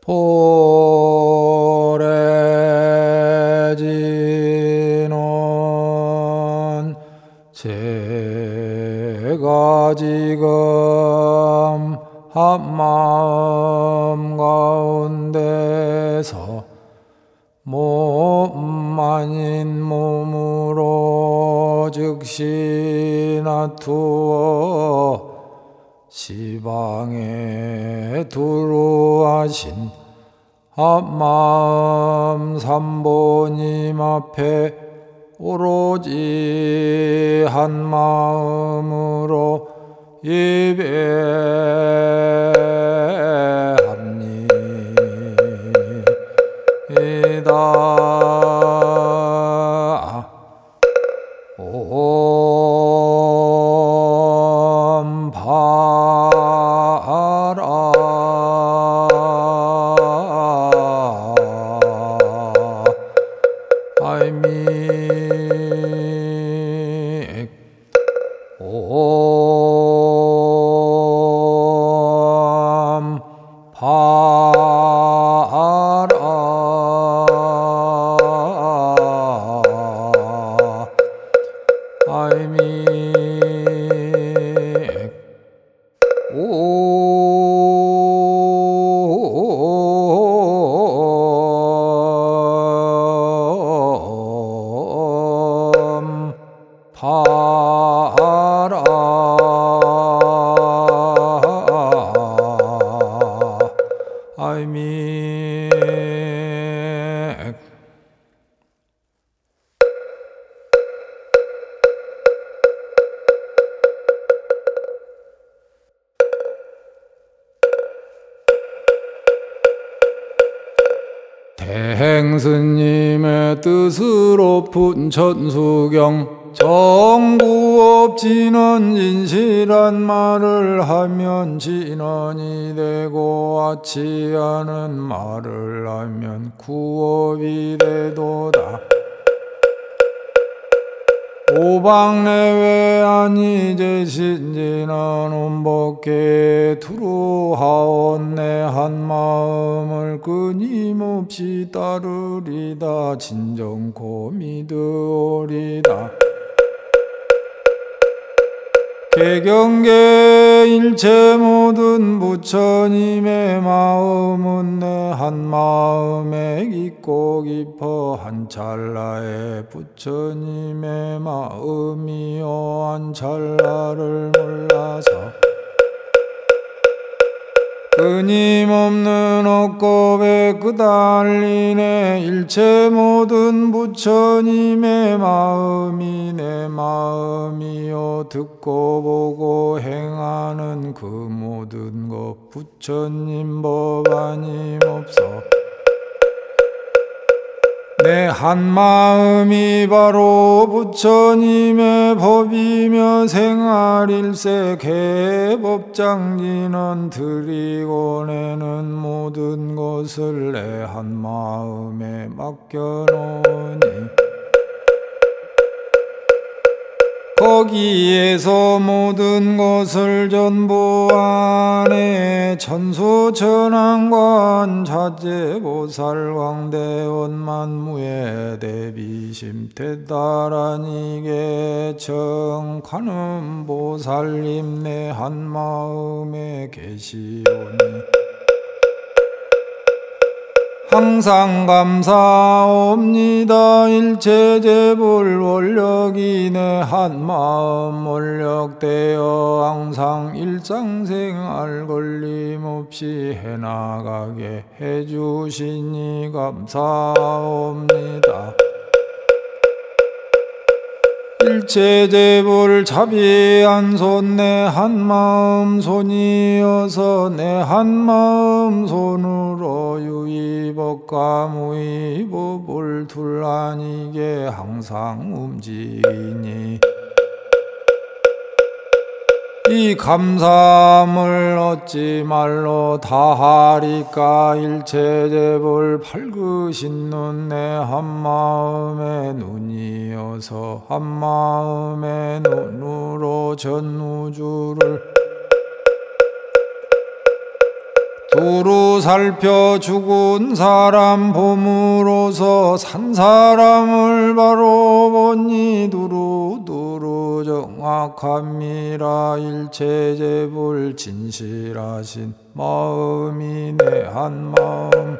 보 한마음 삼보님 앞에 오로지 한 마음으로 예배 스님의 뜻으로 푼 천수경 정구업 진원 진실한 말을 하면 진원이 되고 아치 않은 말을 하면 구업이 되도다 오방내외 아니 제신지는 온복계 두루하온내 한마음을 끊임없이 따르리다. 진정코 믿으리다 개경계 일체 모든 부처님의 마음은 내 한 마음에 깊고 깊어 한 찰나에 부처님의 마음이요. 한 찰나를 몰라서 끊임없는 억겁에 끄달리네 일체 모든 부처님의 마음이 내 마음이요 듣고 보고 행하는 그 모든 것 부처님 법 아님 없어 내 한마음이 바로 부처님의 법이며 생활일세 개법장지는 드리고 내는 모든 것을 내 한마음에 맡겨놓으니. 거기에서 모든 것을 전부 안에 천수천왕관 자제보살 광대원 만무에 대비심 대다란이게 청하는 보살님 내 한마음에 계시오니 항상 감사옵니다. 일체 재불 원력이 내 한마음 원력되어 항상 일상생활 걸림없이 해나가게 해주시니 감사옵니다. 일체 재불 자비한 손 내 한 마음 손이어서 내 한 마음 손으로 유의법과 무의법을 둘라니게 항상 움직이니 이 감사함을 얻지 말로 다하리까? 일체재불 밝으신 눈내 한마음의 눈이어서 한마음의 눈으로 전우주를 두루 살펴 죽은 사람 봄으로서 산 사람을 바로 보니 두루 두루 정확함이라 일체제불 진실하신 마음이 내 한 마음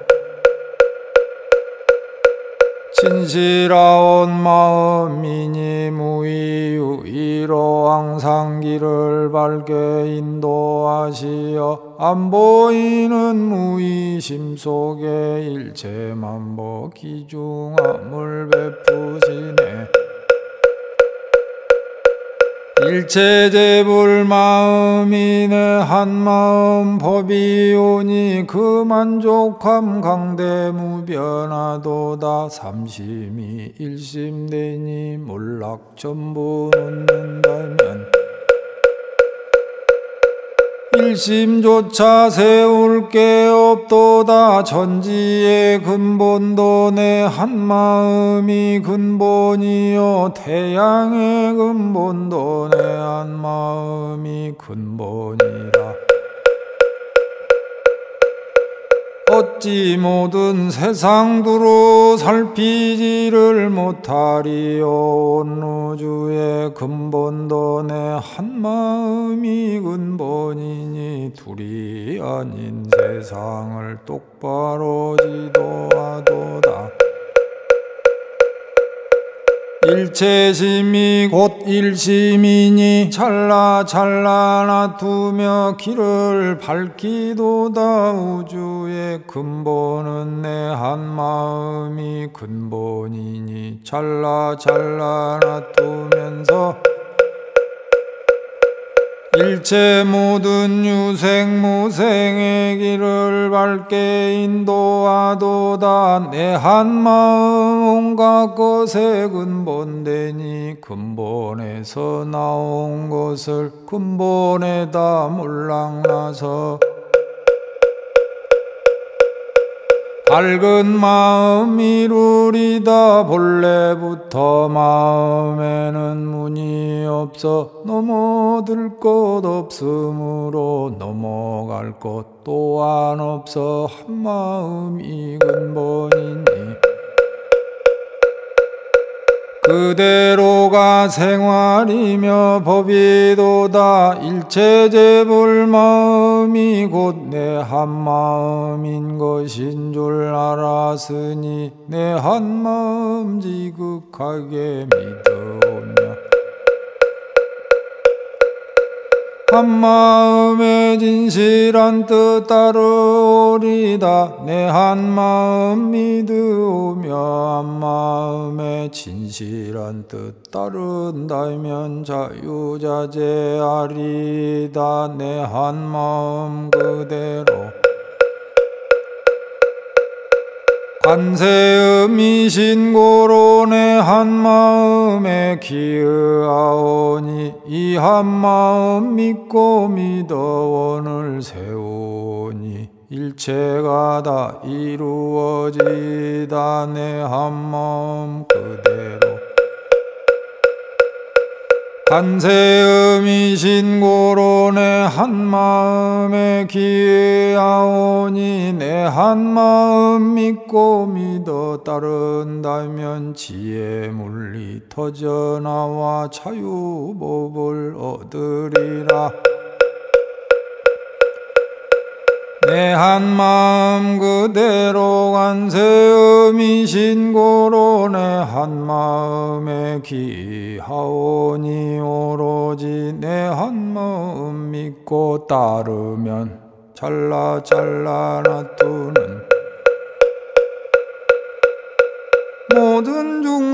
진실하온 마음이니 무이유 이로 항상 길을 밝게 인도하시어 안 보이는 무의심 속에 일체 만보 기중함을 베푸시네 일체제불 마음이 내 한마음 법이오니 그 만족함 강대무변하도다. 삼심이 일심되니 몰락 전부 놓는다면 일심조차 세울 게 없도다. 천지의 근본도 내 한마음이 근본이요. 태양의 근본도 내 한마음이 근본이라 어찌 모든 세상 두루 살피지를 못하리요. 온 우주의 근본도 내 한마음이 근본이니 둘이 아닌 세상을 똑바로 지도하도다 일체심이 곧 일심이니 찰나 찰나 놔두며 길을 밝히도다. 우주의 근본은 내 한 마음이 근본이니 찰나 찰나 놔두면서 일체 모든 유생 무생의 길을 밝게 인도하도다. 내 한마음 온갖 것의 근본되니 근본에서 나온 것을 근본에다 몰랑나서 밝은 마음 이루리다. 본래부터 마음에는 문이 없어 넘어들 것 없으므로 넘어갈 것 또한 없어. 한마음 이 근 본이니 그대로가 생활이며 법이도다 일체제불 마음이 곧 내 한마음인 것인 줄 알았으니 내 한마음 지극하게 믿으며 한 마음의 진실한 뜻 따르리다 내 한 마음 믿으며 한 마음의 진실한 뜻 따른다면 자유자재하리다 내 한 마음 그대로 관세음이신 고로 내 한마음에 기의하오니 이 한마음 믿고 믿어 원을 세우니 일체가 다 이루어지다 내 한마음 그대 로 간세음이신 내 한마음에 기하오니 내 한마음 믿고 믿어 따른다면 지혜 물리 터져나와 자유법을 얻으리라 내 한마음 그대로 간세음이 신 고로 내 한 마음에 기하오니 오로지 내 한 마음 믿고 따르면 잘라 잘라 놔두는 모든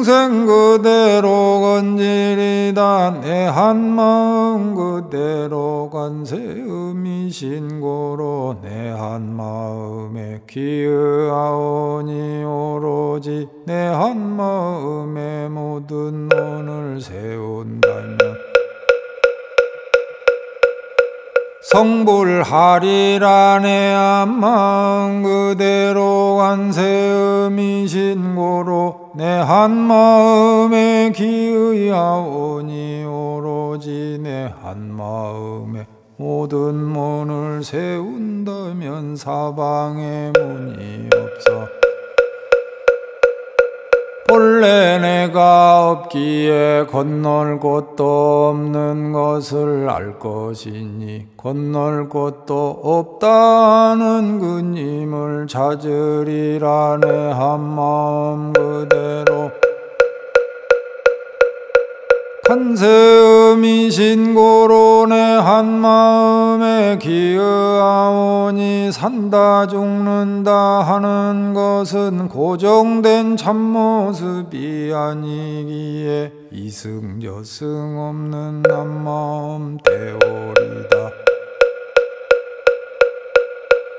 중생 그대로 건지리다. 내 한마음 그대로 관세음이 신 고로 내 한마음에 기의하오니 오로지 내 한마음에 모든 논을 세운다면 성불하리라 내 한마음 그대로 관세음이신 고로 내 한마음에 기의하오니 오로지 내 한마음에 모든 문을 세운다면 사방에 문이 없어 본래 내가 없기에 건널 곳도 없는 것을 알 것이니 건널 곳도 없다는 그님을 찾으리라 내 한 마음 그대로 한세음이신 고론의 한마음에 기어하오니 산다 죽는다 하는 것은 고정된 참모습이 아니기에 이승저승 없는 한마음 대오리다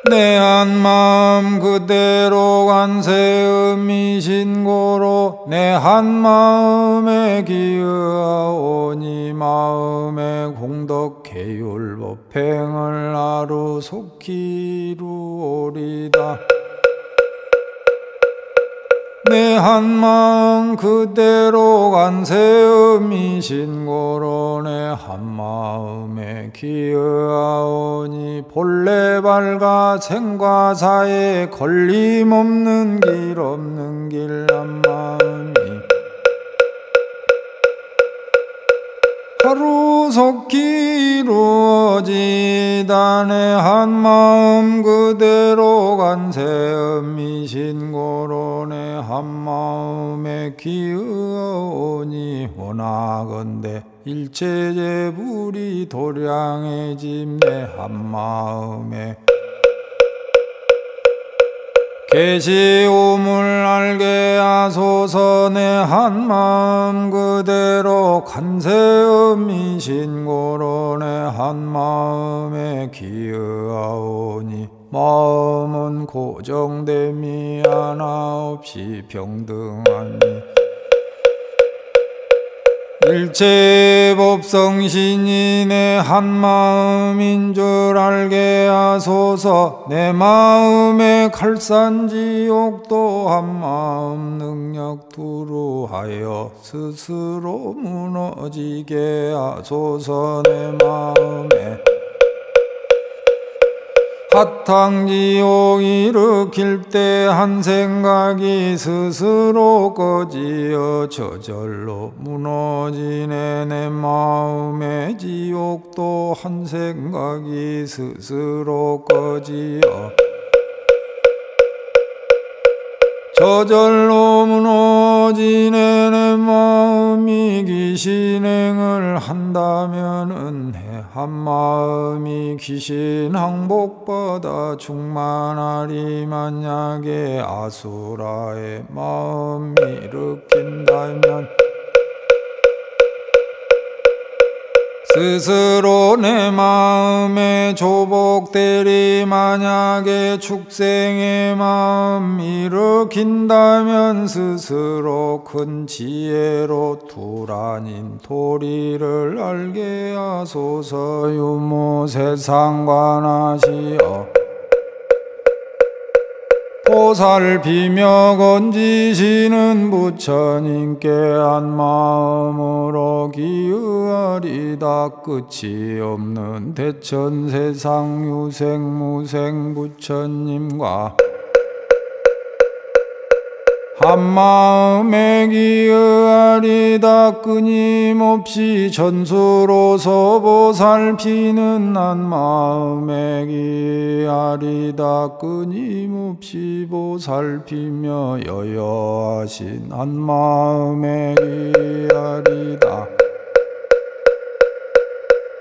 내 한 마음 그대로 관세음이 신 고로 내 한 마음에 기어하오니 마음의 공덕 계율 법행을 하루 속히 이루오리다 내 한마음 그대로 간세음이신 고로 내 한마음에 기어하오니 본래 밝아 생과 사에 걸림없는 길 없는 길 한마 하루 속히 이루어지다 내 한마음 그대로 간세음이 신 고로 내 한마음에 기어오니 원하건대 일체제불이 도량해짐 내 한마음에 계시오물 알게 하소서 내 한마음 그대로 간세음이신 고로 내 한마음에 기어하오니 마음은 고정됨이 하나 없이 병등하니 일체법성신이 내 한마음인 줄 알게 하소서. 내 마음의 칼산지옥도 한마음 능력 두루하여 스스로 무너지게 하소서. 내 마음에 사탕지옥 일으킬 때 한 생각이 스스로 꺼지어 저절로 무너지네. 내 마음의 지옥도 한 생각이 스스로 꺼지어 저절로 무너지네. 내 마음이 귀신행을 한다면은 해 한마음이 귀신 항복받아 충만하리 만약에 아수라의 마음 일으킨다면 스스로 내 마음에 조복되리 만약에 축생의 마음 일으킨다면 스스로 큰 지혜로 둘아닌 도리를 알게 하소서 유무 세상 관하시어 보살피며 건지시는 부처님께 한 마음으로 기의하리다. 끝이 없는 대천세상 유생무생 부처님과 한 마음에 기어하리다. 끊임없이 전수로서 보살피는 한 마음에 기어하리다. 끊임없이 보살피며 여여하신 한 마음에 기어하리다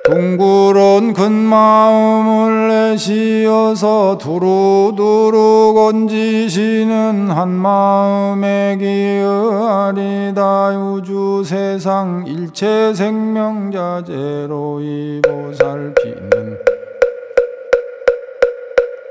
둥그런 큰 마음을 내시어서 두루두루 건지시는 한 마음에 기어하리다. 우주 세상 일체 생명자재로 이 보살피는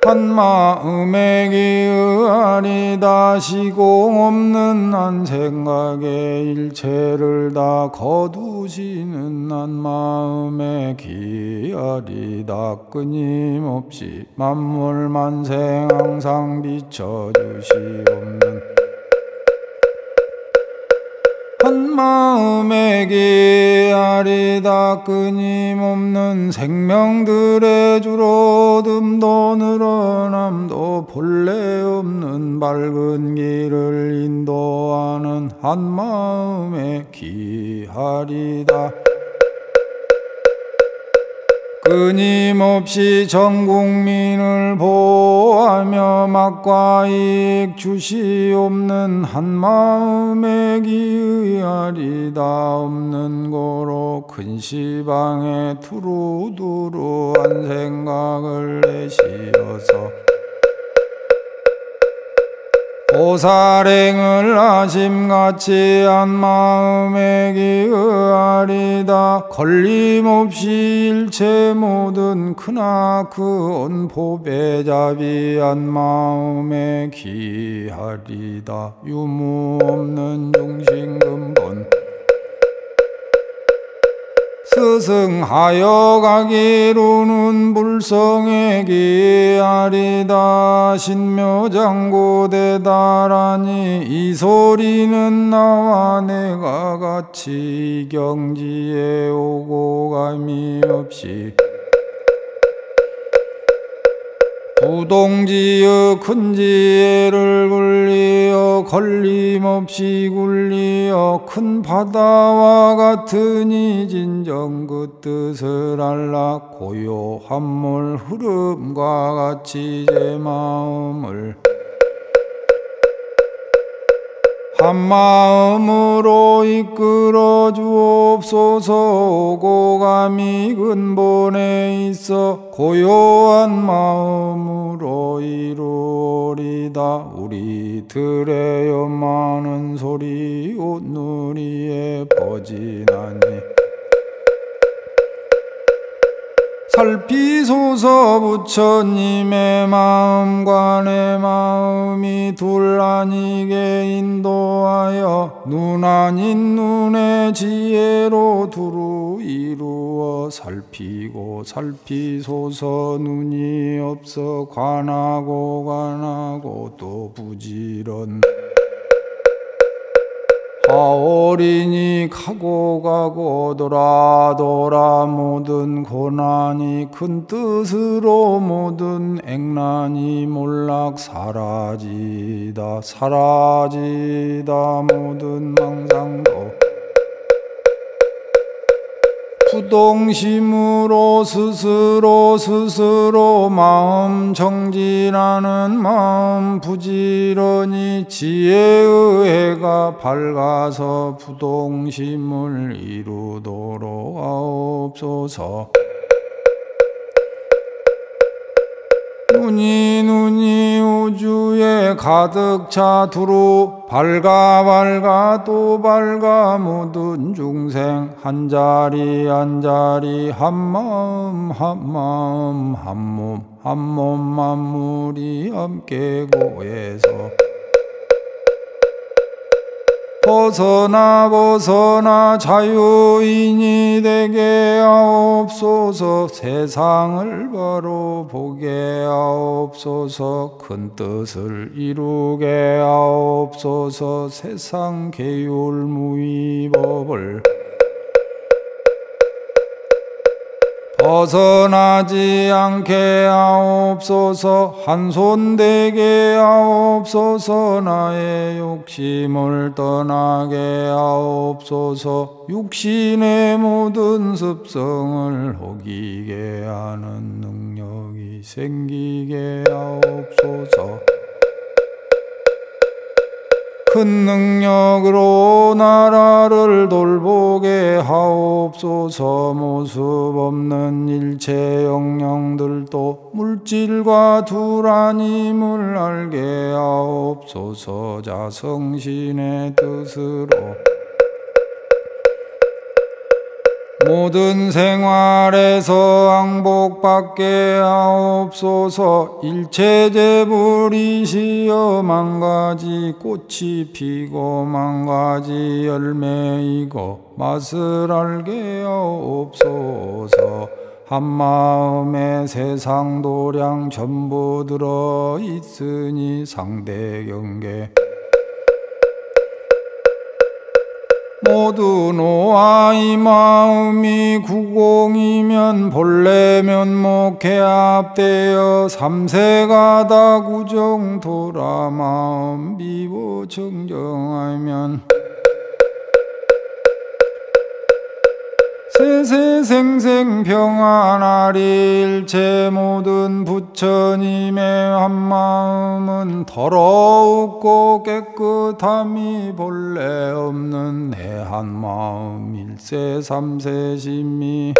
한 마음에 기의하리 다 시공 없는 한 생각에 일체를 다 거두시는 한 마음에 기의하리 다. 끊임없이 만물 만생 항상 비춰주시옵는 마음에 기아리다 끊임없는 생명들의 주로듬도 늘어남도 본래 없는 밝은 길을 인도하는 한마음에 기하리다 끊임없이 전 국민을 보호하며 막과 이익 주시옵는 한마음에 기의하리다. 없는 고로 큰 시방에 두루두루 한 생각을 내시어서 보살행을 하심같이 한 마음에 기의하리다. 걸림없이 일체 모든 크나큰 보배잡이 한 마음에 기하리다. 유무 없는 중심근본 스승하여 가기로는 불성에 기하리다. 신묘장고 대다라니 이 소리는 나와 내가 같이 경지에 오고 감이 없이 부동지여 큰 지혜를 굴리어 걸림없이 굴리어 큰 바다와 같으니 진정 그 뜻을 알라 고요한 물 흐름과 같이 제 마음을 한 마음으로 이끌어 주옵소서. 오고 감이 근본에 있어 고요한 마음으로 이루리다. 우리들의 많은 소리 옷누리에 퍼지나니 살피소서 부처님의 마음과 내 마음이 둘 아니게 인도하여 눈 아닌 눈의 지혜로 두루 이루어 살피고 살피소서 눈이 없어 관하고 관하고 또 부지런 하오리니 가고 가고 돌아 돌아 모든 고난이 큰 뜻으로 모든 액난이 몰락 사라지다 사라지다 모든 망상도 부동심으로 스스로 스스로 마음 정진하는 마음 부지런히 지혜의 해가 밝아서 부동심을 이루도록 하옵소서. 눈이 눈이 우주에 가득 차 두루 밝아 밝아 또 밝아 모든 중생 한 자리 한 자리 한 마음 한 마음 한 몸 한 몸 만물이 함께 고해서 벗어나 벗어나 자유인이 되게 하옵소서. 세상을 바로 보게 하옵소서. 큰 뜻을 이루게 하옵소서. 세상 계율 무위법을 벗어나지 않게 하옵소서. 한손 대게 하옵소서. 나의 욕심을 떠나게 하옵소서. 육신의 모든 습성을 허기게 하는 능력이 생기게 하옵소서 큰 능력으로 나라를 돌보게 하옵소서. 모습 없는 일체 영령들도 물질과 두라님을 알게 하옵소서. 자성신의 뜻으로 모든 생활에서 항복받게 하옵소서. 일체재불이시여 만가지 꽃이 피고 만가지 열매이고 맛을 알게 하옵소서. 한마음에 세상 도량 전부 들어 있으니 상대 경계 모두 노아 이 마음이 구공이면 본래 면목 개합되어 삼세가 다 구정 돌아 마음 비보 정정하면 세세생생 평안하리 일체 모든 부처님의 한마음은 더러우고 깨끗함이 본래 없는 내 한마음 일세 삼세 심이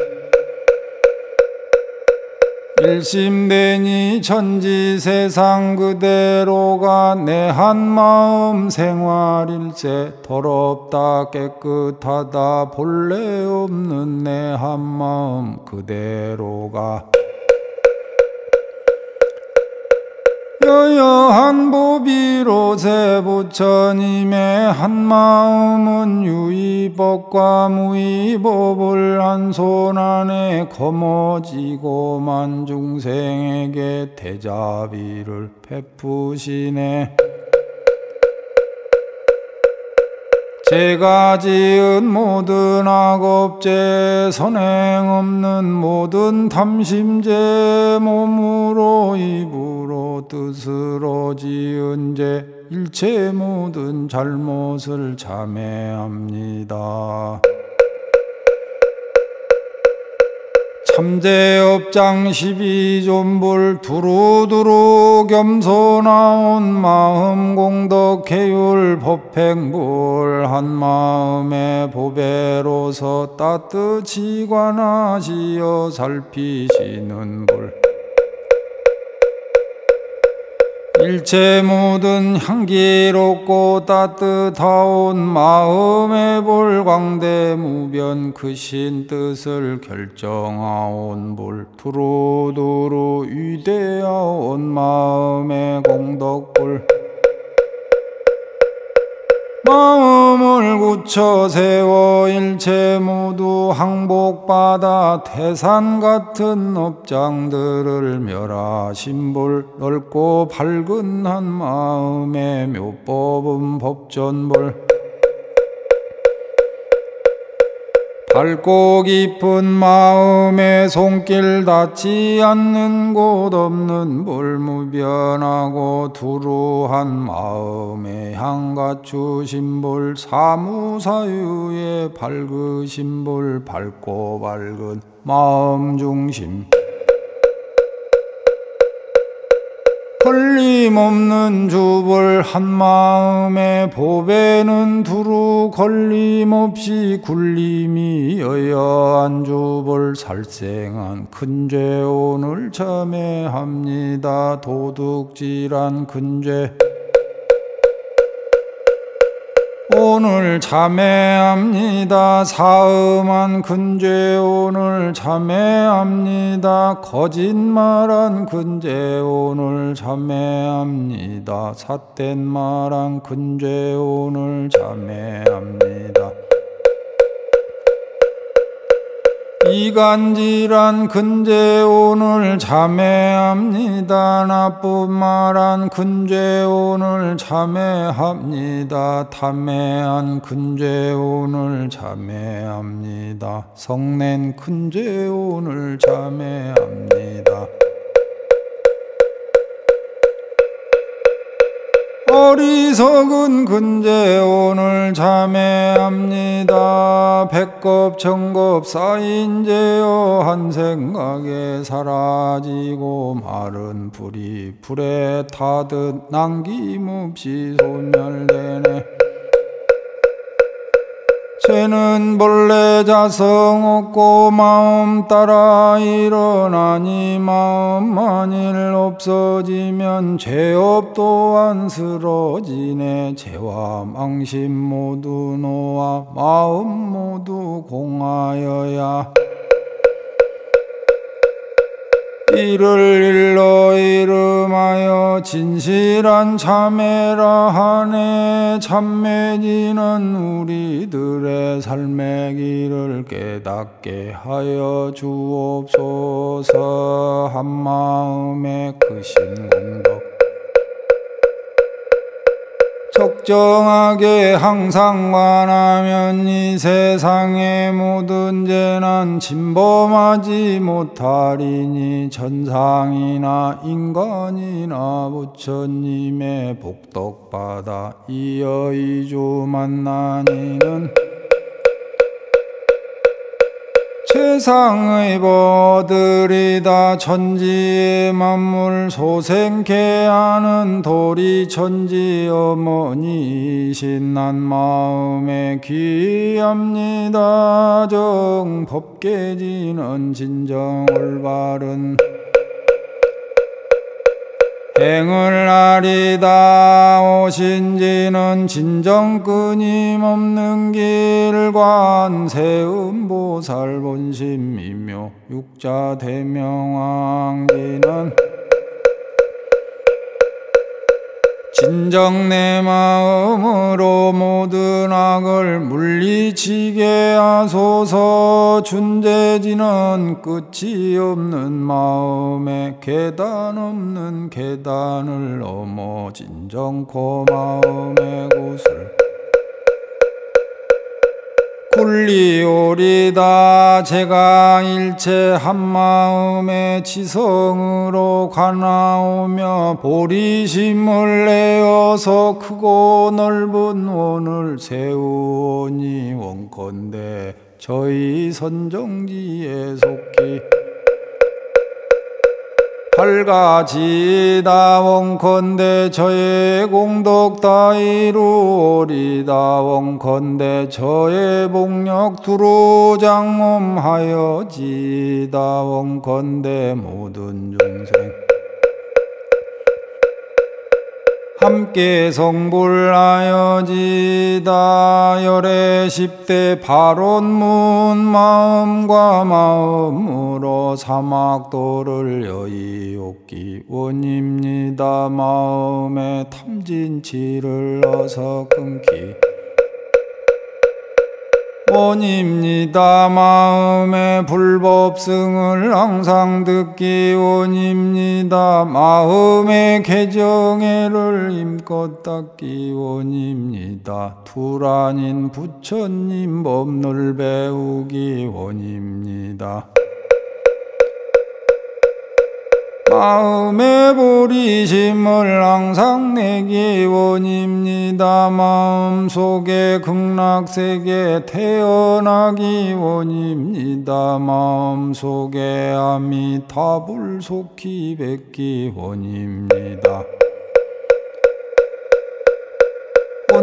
일심되니 천지 세상 그대로가 내 한 마음 생활일세 더럽다 깨끗하다. 본래 없는 내 한 마음 그대로가 여여한 보비로세 부처님의 한마음은 유의법과 무의법을 한 손 안에 거머쥐고 만중생에게 대자비를 베푸시네. 제가 지은 모든 악업죄 선행 없는 모든 탐심죄 몸으로 입으 로 뜻으로 지은 죄 일체 모든 잘못을 참회합니다. 참제업장 십이존불 두루두루 겸손하온 마음 공덕 계율 법행불 한 마음의 보배로서 따뜻히 관하시어 살피시는 불 일체 모든 향기롭고 따뜻하온 마음의 볼광대 무변 크신 뜻을 결정하온 불 두루두루 위대하온 마음의 공덕불. 마음 을 굳혀 세워 일체 모두 항복받아 태산 같은 업장들을 멸하신 볼 넓고 밝은 한 마음의 묘법은 법전볼 밝고 깊은 마음에 손길 닿지 않는 곳 없는 불무변하고 두루한 마음에 향가추신 불 사무사유의 밝으신 불 밝고 밝은 마음 중심 걸림없는 주불 한마음에 보배는 두루 걸림없이 굴림이 여여한 주불 살생한 큰죄 오늘 참회합니다. 도둑질한 큰죄 오늘 참회합니다. 사음한 근죄 오늘 참회합니다. 거짓말한 근죄 오늘 참회합니다. 삿된 말한 근죄 오늘 참회합니다. 이간질한 근죄 오늘 참회합니다. 나쁜 말한 근죄 오늘 참회합니다. 탐해한 근죄 오늘 참회합니다. 성낸 근죄 오늘 참회합니다. 어리석은 근제 오늘 참회합니다. 백겁 천겁 쌓인 죄여 한 생각에 사라지고 마른 불이 불에 타듯 남김없이 소멸되네. 죄는 본래 자성 없고 마음 따라 일어나니 마음 만일 없어지면 죄업 또한 스러지네. 죄와 망심 모두 놓아 마음 모두 공하여야 이를 일러 이름하여 진실한 참회라 하네. 참매지는 우리들의 삶의 길을 깨닫게 하여 주옵소서. 한마음에 크신 공덕 적 적정하게 항상 관하면 이 세상의 모든 죄는 침범하지 못하리니 천상이나 인간이나 부처님의 복덕받아 이어 이주 만나니는 세상의 버들이 다. 천지의 만물 소생케 하는 도리 천지 어머니신 난 마음에 귀합니다. 정 법계지는 진정 올바른 행을 아리다 오신지는 진정 끊임없는 길관 세음보살 본심이며 육자 대명왕기는 진정 내 마음으로 모든 악을 물리치게 하소서. 준재지는 끝이 없는 마음에 계단 없는 계단을 넘어 진정코 마음의 곳을 굴리오리다. 제가 일체 한마음의 지성으로 관하오며 보리심을 내어서 크고 넓은 원을 세우오니 원컨대 저희 선정지에 속히 팔가지다 원컨대 저의 공덕 다 이루리다 원컨대 저의 복력 두루 장엄하여지다 원컨대 모든 중생 함께 성불하여지다. 열의 십대 발원문 마음과 마음으로 사막도를 여의옵기 원입니다. 마음의 탐진치를 어서 끊기 원입니다. 마음의 불법승을 항상 듣기 원입니다. 마음의 개정애를 임껏 닦기 원입니다. 투란인 부처님 법를 배우기 원입니다. 마음의 보리심을 항상 내기 원입니다. 마음속에 극락세계 태어나기 원입니다. 마음속에 아미타불 속히 뵙기 원입니다.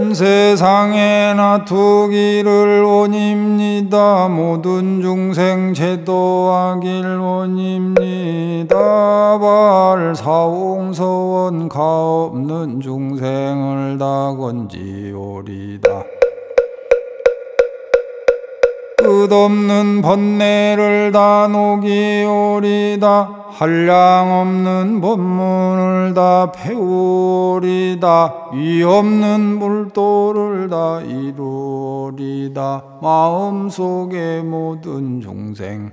온 세상에 나투기를 원입니다. 모든 중생 제도하길 원입니다. 발사홍서원 가없는 중생을 다 건지오리다. 끝없는 번뇌를 다 녹이오리다. 한량없는 법문을 다 배우리다. 위없는 물도를 다 이루리다. 마음속의 모든 종생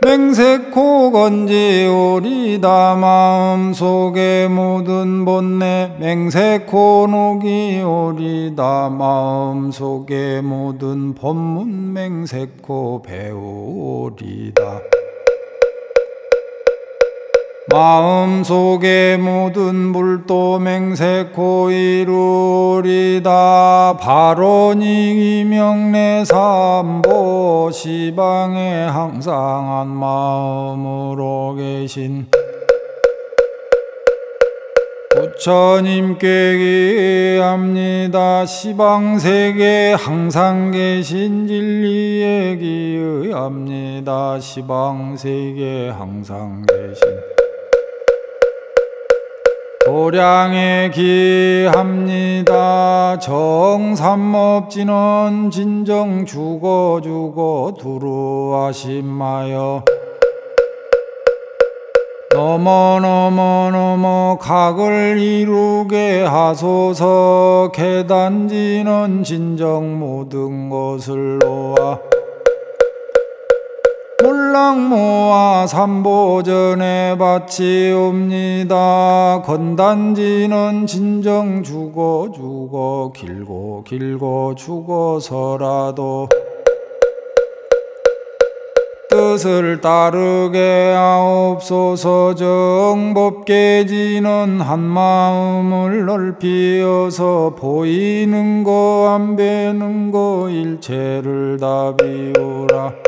맹세코 건지오리다 마음속의 모든 본내 맹세코 녹이오리다 마음속의 모든 법문 맹세코 배우리다 마음속의 모든 물도 맹세코 이루리다 바로니 명내 삼보 시방에 항상한 마음으로 계신 부처님께 기합니다. 시방세계 항상 계신 진리에 기의합니다. 시방세계 항상 계신 도량에 기합니다. 정삼업지는 진정 죽어 죽어 두루하심하여. 넘어 각을 이루게 하소서. 계단지는 진정 모든 것을 놓아 몰랑모아 삼보전에 바치옵니다. 건단지는 진정 죽어 죽어 길고 길고 죽어서라도 뜻을 따르게 하옵소서 정법계지는 한마음을 넓히어서 보이는 거 안 배는 거 일체를 다 비우라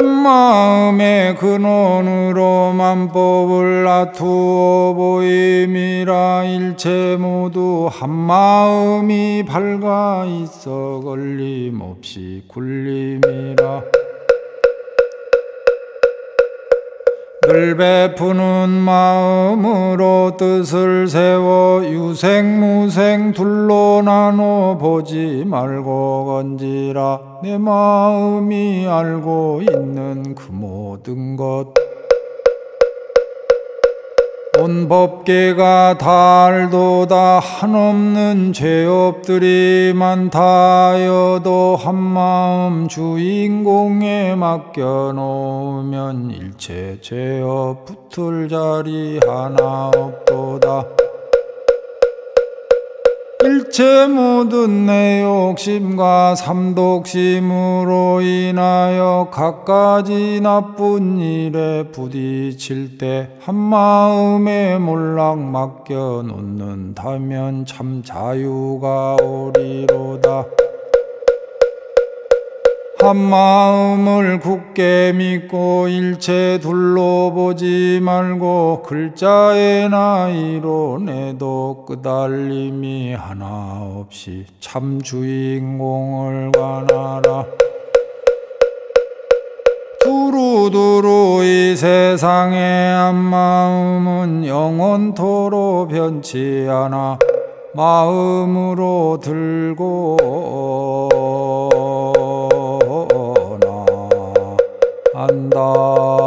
한 마음의 근원으로 만 법을 놔두어 보임이라 일체 모두 한 마음이 밝아 있어 걸림없이 굴림이라 베푸는 마음으로 뜻을 세워 유생무생 둘로 나눠 보지 말고 건지라 내 마음이 알고 있는 그 모든 것 온 법계가 달도다 한없는 죄업들이 많다여도 한마음 주인공에 맡겨놓으면 일체 죄업 붙을 자리 하나 없도다 일체 모든 내 욕심과 삼독심으로 인하여 갖가지 나쁜 일에 부딪힐 때 한마음에 몰락 맡겨 놓는다면 참 자유가 오리로다. 한 마음을 굳게 믿고 일체 둘러보지 말고 글자에나 이론에도 끄달림이 하나 없이 참 주인공을 관하라. 두루두루 이 세상의 한 마음은 영원토로 변치 않아 마음으로 들고 安だ。